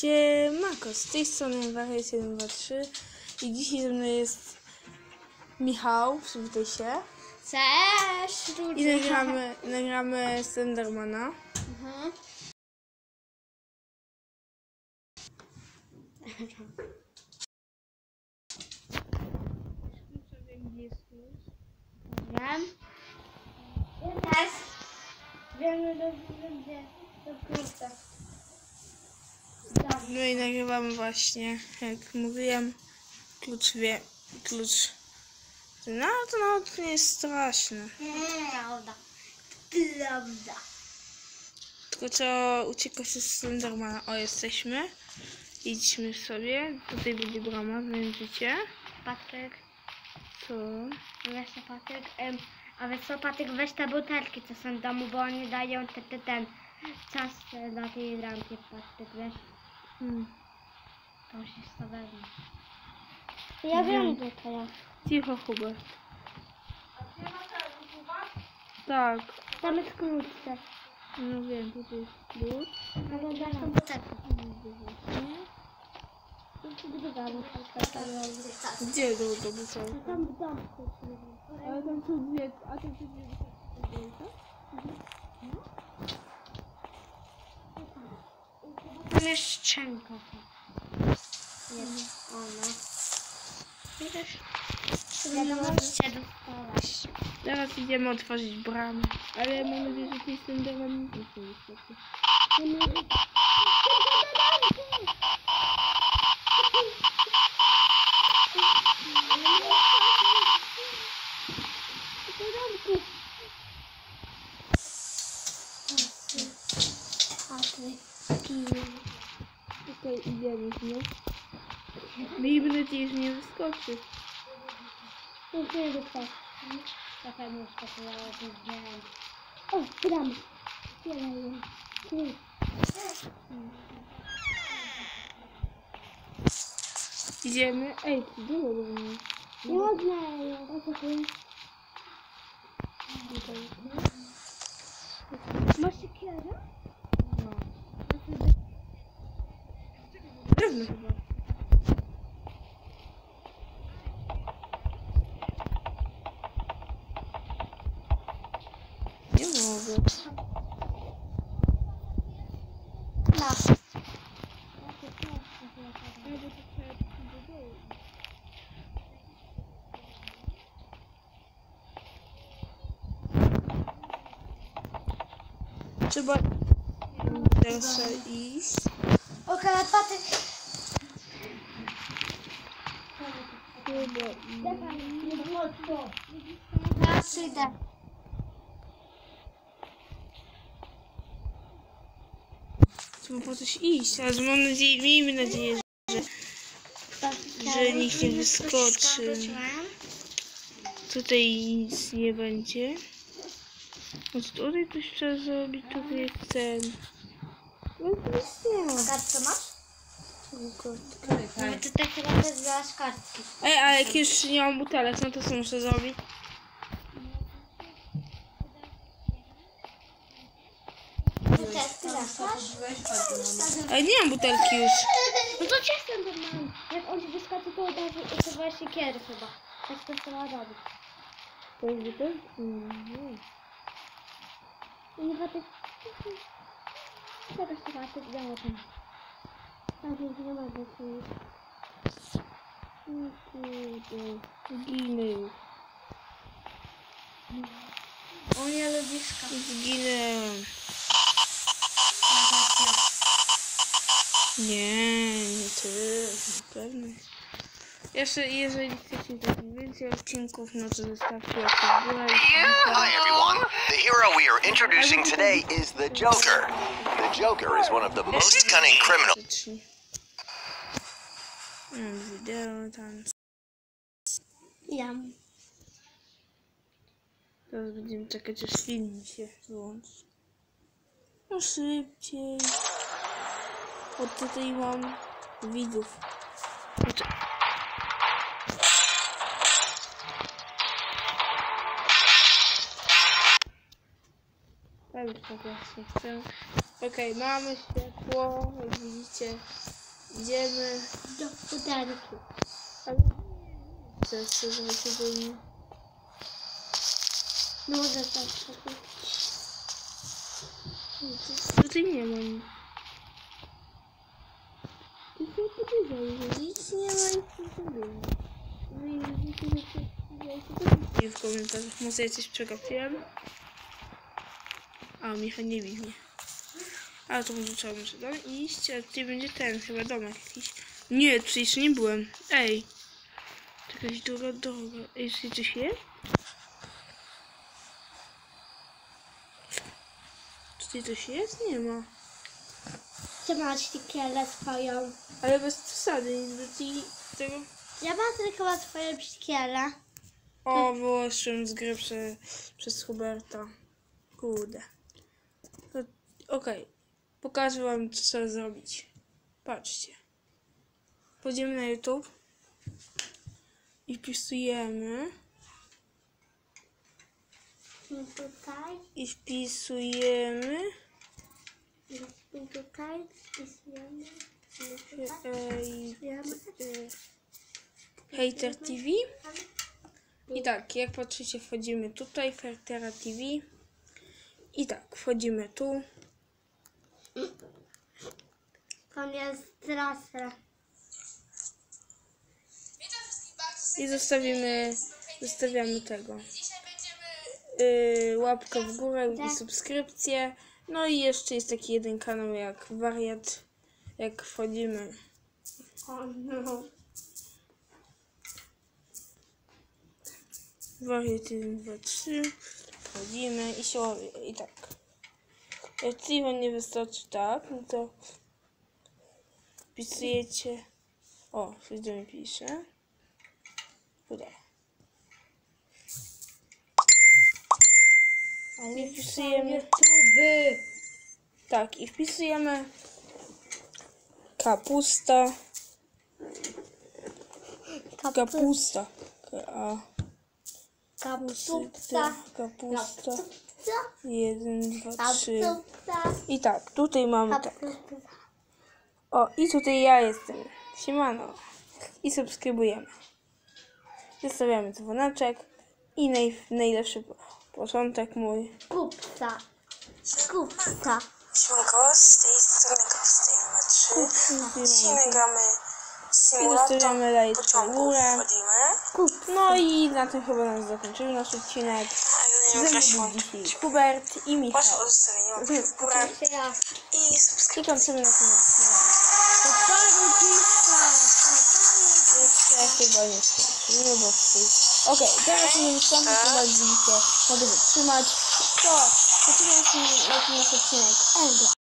Siemanko, z tej strony Wariat 123 i dzisiaj ze mną jest Michał, przywitaj się. Cześć, I ludzie. nagramy, nagramy Slendermana. Mhm. Wiem. Ja też. Wiemy dobrze, gdzie to krótce. No i nagrywamy właśnie, jak mówiłem, klucz wie, klucz. No to nawet nie jest straszne. Prawda. Prawda. Tylko trzeba uciekać z Slendermana. O, jesteśmy. Idźmy sobie. Tutaj będzie brama, znajdziecie. Patryk, To. jeszcze Patryk, em, a wiesz co, Patryk, weź te butelki, co są w domu, bo oni dają te, te, ten czas na tej rampie, Patryk, wiesz, Hmm. to się to wezmę. Ja wiem, gdzie to jest. Cicho, Hubert. Tak. Tam jest krótce. No wiem, tutaj jest klucz. Ale dasz tą butelkę. Gdzie do do butelki? Tam w domku. Ale tam są dwie, a tam są dwie Tam jest szczęka. Jest ona. Widzisz? Wiadomości dostałaś. Teraz idziemy otworzyć bramę. Ale mam nadzieję, że tej Slenderman nie jest niestety. Tutaj idziemy znów. Miejmy nadzieję, że nie wyskoczy. Trochę mnie uspokojało, że widziałem. O, gram. Idziemy. Ej, ty było do mnie. Nie można, ja to Masz siekierę? No. Drewno chyba. Nie mogę. No. Trzeba teraz iść. Okej, okay, paty. Ja przyjdę. Trzeba po coś iść, mam nadzieję, miejmy nadzieję, że nikt nie wyskoczy. Tutaj nic nie będzie. No tutaj coś trzeba zrobić, tutaj jest ten. No to nic nie ma. Masz? Tylko- No tutaj chyba też zaraz kartki. Ej, a jak już nie mam butelek, no to co muszę zrobić? Butelki masz? Ej, nie mam butelki już. No to ciastem normalnie. Jak on wyskoczy, to od razu usuwa siekiery chyba. Tak to trzeba robić. To jest butelki? Mhm. Nie patrzeć. Teraz to patrzeć, dało tam. Nie ma. O kurde, Zginę. O nie, ludziska. Zginę. Nie, nie ty, na pewno. Jeszcze, jeżeli chcecie więcej odcinków, no to zostawcie łapkę w górę Hi everyone. The hero we are introducing today is the Joker. The Joker is one of the most cunning criminals. Mam wideo tam. Ja. Teraz będziemy czekać aż film się wyłączy. No szybciej. Bo tutaj mam widzów. Znaczy... już tak właśnie chcę. Okej, mamy światło, jak widzicie. Idziemy. Do butelki. Ale to jest to zobaczymy. No, może tak. Tutaj nie ma nic. I się podejrzewam, że nic nie ma i co było. No i widzicie, że to w komentarzach może ja coś przegapiłem. A, Michał nie widzi. Ale to może trzeba muszę tam iść, a tutaj będzie ten, chyba domek jakiś. Nie, przecież nie byłem. Ej. To jakaś druga droga. Ej, czy coś jest? Tutaj coś jest? Nie ma. Ty masz tikiele swoją. Ale bez przesady, nic do ci tego... Ja mam tylko ma swoje szkiele. O, wyłożyłem z gry prze, przez Huberta. Kurde. Okej. Pokażę wam, co trzeba zrobić. Patrzcie. Wchodzimy na YouTube. I wpisujemy. I tutaj, I wpisujemy. i tutaj, wpisujemy. Hater TV. I tak, jak patrzycie, wchodzimy tutaj, Fertera TV. I tak, wchodzimy tu. On jest trasra. I zostawimy, zostawiamy tego. Yy, łapkę w górę i subskrypcję. No i jeszcze jest taki jeden kanał jak wariat. Jak wchodzimy. No. Wariat 1, 2, 3. Wchodzimy i się ławie. I tak. Tivo nie wystarczy tak, no to wpisujecie. O, coś do mnie pisze. Tutaj. I wpisujemy. Tuby. Tak, i wpisujemy kapusta. Kapusta. Ka- Kapusta. Kapusta. Kapusta. Jeden, dwa, trzy. I tak, tutaj mamy tak. O, i tutaj ja jestem. Siemano. I subskrybujemy. Zostawiamy dzwoneczek. I naj, najlepszy po- początek mój. Kupca. Kupca. Siemanko, z tej strony Kapstejna 3. Dzisiaj my gramy lajkę w pociągów. górę. No i na tym chyba nas zakończymy nasz odcinek. Dzisiaj Hubert i Michał. Proszę o zostawienie łapki w górę Ja. i I kończymy na tym odcinek. Jeszcze chyba nie skończymy, bo. Okej, teraz nie wystąpię, jak widzicie, mogę wytrzymać. To, poczekajcie na nasz odcinek. Endo.